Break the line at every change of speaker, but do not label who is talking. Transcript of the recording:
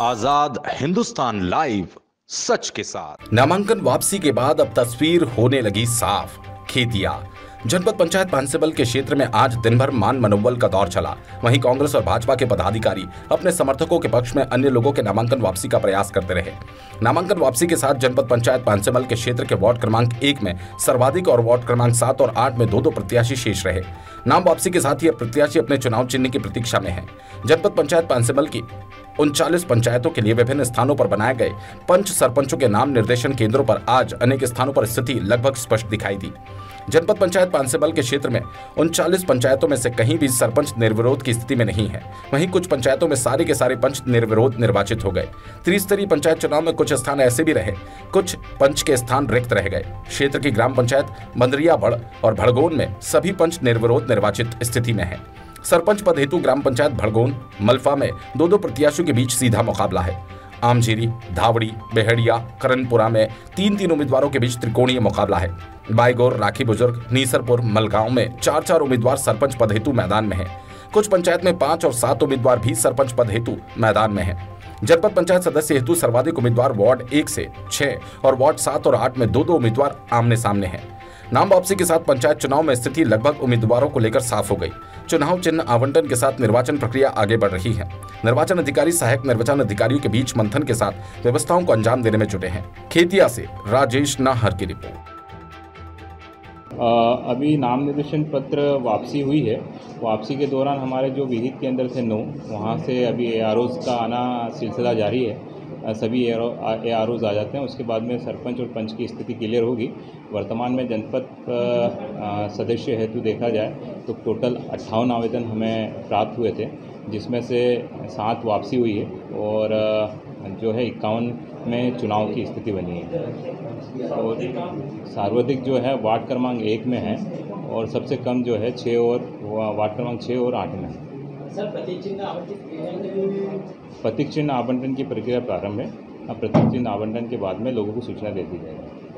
आज़ाद Hindustan live सच के साथ।
नामांकन वापसी के बाद अब तस्वीर होने लगी साफ़। खेतिया। जनपद पंचायत पांसेबल के क्षेत्र में आज दिन भर मान मनोबल का दौर चला। वहीं कांग्रेस और भाजपा के पदाधिकारी अपने समर्थकों के पक्ष में अन्य लोगों के नामांकन वापसी का प्रयास करते रहे। नामांकन वापसी के साथ जनपद पंचायत पांसेबल के क्षेत्र के वार्ड क्रमांक एक में सर्वाधिक और वार्ड क्रमांक सात और आठ में दो दो प्रत्याशी शेष रहे। नाम वापसी के साथ ही प्रत्याशी अपने चुनाव चिन्ह की प्रतीक्षा में है। जनपद पंचायत पांसेबल की उनचालीस पंचायतों के लिए विभिन्न स्थानों पर बनाए गए पंच सरपंचों के नाम निर्देशन केंद्रों पर आज अनेक स्थानों पर स्थिति लगभग स्पष्ट दिखाई दी। जनपद पंचायत पांसेबल के क्षेत्र में उनचालीस पंचायतों में से कहीं भी सरपंच निर्विरोध की स्थिति में नहीं है। वहीं कुछ पंचायतों में सारे के सारे पंच निर्विरोध निर्वाचित हो गए। त्रिस्तरीय पंचायत चुनाव में कुछ स्थान ऐसे भी रहे, कुछ पंच के स्थान रिक्त रह गए। क्षेत्र की ग्राम पंचायत बंदरिया बड़ और भड़गोन में सभी पंच निर्विरोध निर्वाचित स्थिति में है। सरपंच पद हेतु ग्राम पंचायत भड़गोन, मल्फा में दो दो प्रत्याशियों के बीच सीधा मुकाबला है। आमझीरी, धावड़ी, बेहड़िया करनपुरा में तीन तीन उम्मीदवारों के बीच त्रिकोणीय मुकाबला है। बाईगोर, राखी बुज़ुर्ग, नीसरपुर, मलगांव में चार चार उम्मीदवार सरपंच पद हेतु मैदान में हैं। कुछ पंचायत में पाँच और सात उम्मीदवार भी सरपंच पद हेतु मैदान में हैं। जनपद पंचायत सदस्य हेतु सर्वाधिक उम्मीदवार वार्ड एक से छह और वार्ड सात और आठ में दो दो उम्मीदवार आमने सामने हैं। नाम वापसी के साथ पंचायत चुनाव में स्थिति लगभग उम्मीदवारों को लेकर साफ़ हो गई। चुनाव चिन्ह आवंटन के साथ निर्वाचन प्रक्रिया आगे बढ़ रही है। निर्वाचन अधिकारी, सहायक निर्वाचन अधिकारियों के बीच मंथन के साथ व्यवस्थाओं को अंजाम देने में जुटे हैं। खेतिया से राजेश नाहर की रिपोर्ट।
अभी नाम निर्देशन पत्र वापसी हुई है। वापसी के दौरान हमारे जो विहित केंद्र थे नौ, वहाँ से अभी ए का आना सिलसिला जारी है। सभी ए आर आ जाते हैं। उसके बाद में सरपंच और पंच की स्थिति क्लियर होगी। वर्तमान में जनपद सदस्य हेतु देखा जाए तो टोटल अट्ठावन आवेदन हमें प्राप्त हुए थे, जिसमें से सात वापसी हुई है और जो है इक्यावन में चुनाव की स्थिति बनी है। और सार्वधिक जो है वार्ड क्रमांक एक में है और सबसे कम जो है छः और वार्ड क्रमांक छः और आठ में है। प्रतीक चिन्ह आवंटन की प्रक्रिया प्रारंभ है। अब प्रतीक चिन्ह आवंटन के बाद में लोगों को सूचना दे दी जाएगी।